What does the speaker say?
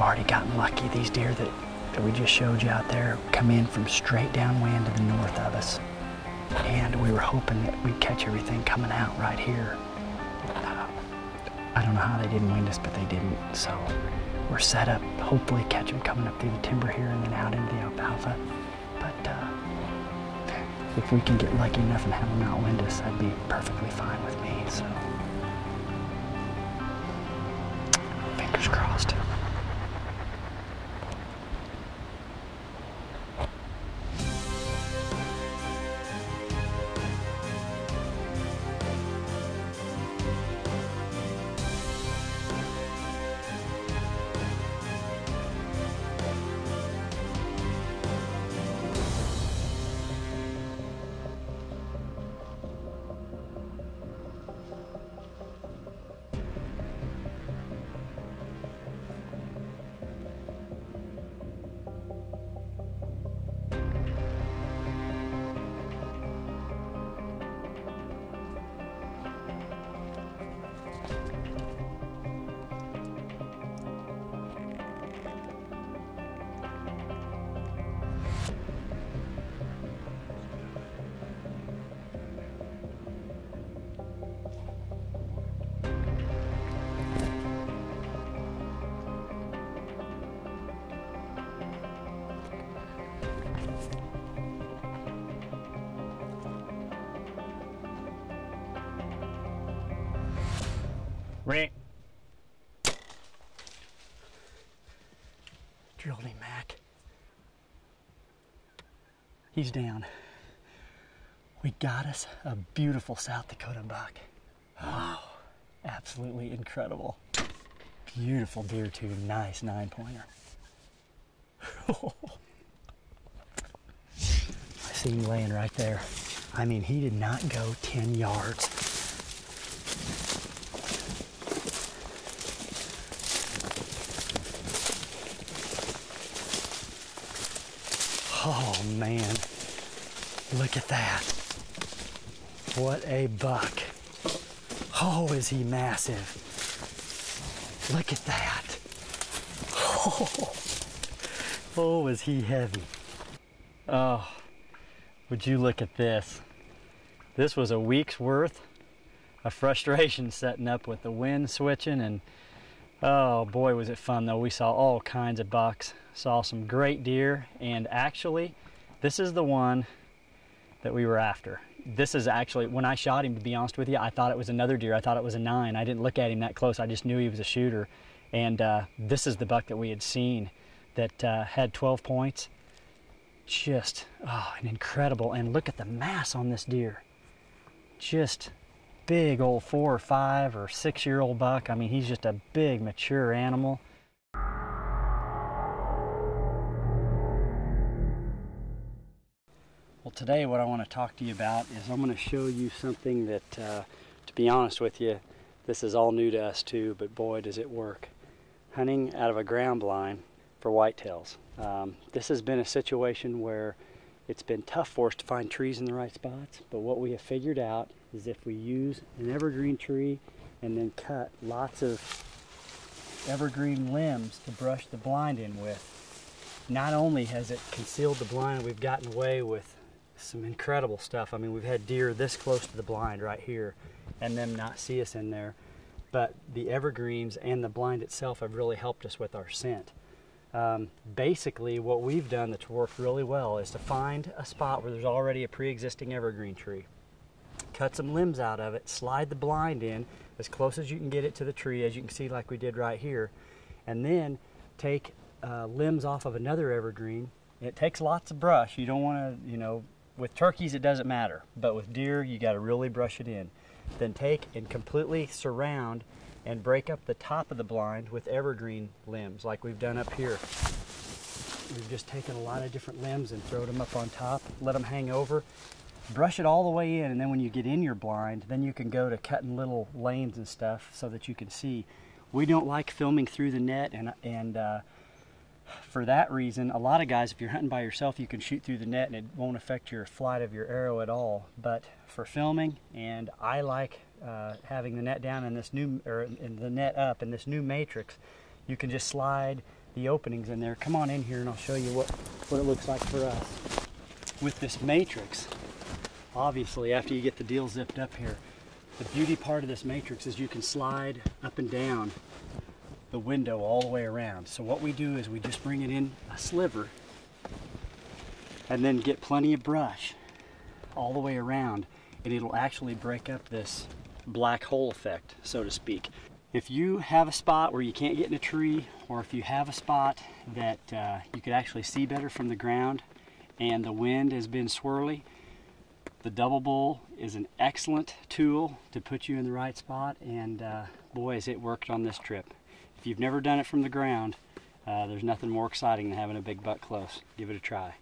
already gotten lucky. These deer that, that we just showed you out there come in from straight downwind to the north of us. And we were hoping that we'd catch everything coming out right here. Uh, I don't know how they didn't wind us, but they didn't. So we're set up, hopefully catch them coming up through the timber here and then out into the alfalfa. But uh, if we can get lucky enough and have them outwind us, that'd be perfectly fine with me. So fingers crossed. Rick. Drilled him, Mac. He's down. We got us a beautiful South Dakota buck. Oh, absolutely incredible. Beautiful deer too, nice nine pointer. I see him laying right there. I mean, he did not go 10 yards. Oh man, look at that. What a buck. Oh, is he massive. Look at that. Oh, oh is he heavy. Oh, would you look at this. This was a week's worth of frustration setting up with the wind switching and oh boy was it fun though. We saw all kinds of bucks saw some great deer, and actually, this is the one that we were after. This is actually, when I shot him, to be honest with you, I thought it was another deer. I thought it was a nine. I didn't look at him that close. I just knew he was a shooter. And uh, this is the buck that we had seen that uh, had 12 points. Just, oh, an incredible. And look at the mass on this deer. Just big old four or five or six year old buck. I mean, he's just a big, mature animal. Well, today what I want to talk to you about is I'm going to show you something that, uh, to be honest with you, this is all new to us too, but boy does it work. Hunting out of a ground blind for whitetails. Um, this has been a situation where it's been tough for us to find trees in the right spots, but what we have figured out is if we use an evergreen tree and then cut lots of evergreen limbs to brush the blind in with, not only has it concealed the blind, we've gotten away with some incredible stuff. I mean, we've had deer this close to the blind right here and them not see us in there. But the evergreens and the blind itself have really helped us with our scent. Um, basically, what we've done that's worked really well is to find a spot where there's already a pre-existing evergreen tree. Cut some limbs out of it, slide the blind in as close as you can get it to the tree, as you can see like we did right here. And then take uh, limbs off of another evergreen. It takes lots of brush. You don't want to, you know, with turkeys, it doesn't matter, but with deer, you got to really brush it in. Then take and completely surround and break up the top of the blind with evergreen limbs like we've done up here. We've just taken a lot of different limbs and thrown them up on top, let them hang over, brush it all the way in, and then when you get in your blind, then you can go to cutting little lanes and stuff so that you can see. We don't like filming through the net and, and uh, for that reason, a lot of guys, if you're hunting by yourself, you can shoot through the net and it won't affect your flight of your arrow at all. But for filming, and I like uh, having the net down in this new, or in the net up in this new matrix, you can just slide the openings in there. Come on in here and I'll show you what, what it looks like for us. With this matrix, obviously after you get the deal zipped up here, the beauty part of this matrix is you can slide up and down the window all the way around. So what we do is we just bring it in a sliver and then get plenty of brush all the way around and it'll actually break up this black hole effect, so to speak. If you have a spot where you can't get in a tree, or if you have a spot that uh, you could actually see better from the ground and the wind has been swirly, the Double Bull is an excellent tool to put you in the right spot and uh, boy has it worked on this trip. If you've never done it from the ground, uh, there's nothing more exciting than having a big buck close. Give it a try.